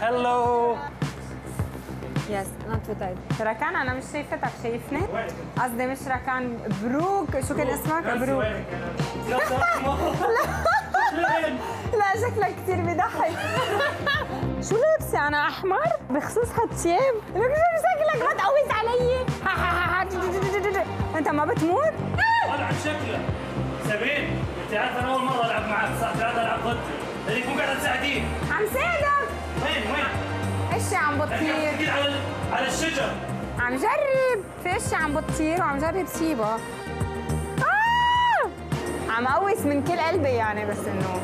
هلو يس نوت تو تايت ركان أنا مش شايفتك شايفني؟ قصدي مش ركان بروك شو كان اسمك؟ بروك لا شكلك كثير بضحك شو لابسة؟ أنا أحمر؟ بخصوص هالثياب لك شو شكلك. ما تقوز علي. أنت ما بتموت؟ هذا عن شكله سبيل أنت عارف أنا أول مرة ألعب معك صح؟ قاعد ألعب ضدك هذيك مو قاعدة تساعدين عم ساعدك؟ عم بطير. يعني على على الشجر. عم جرب. فش عم بطير وعم جرب سيبها آه! عم قوس من كل قلبي يعني بس إنه.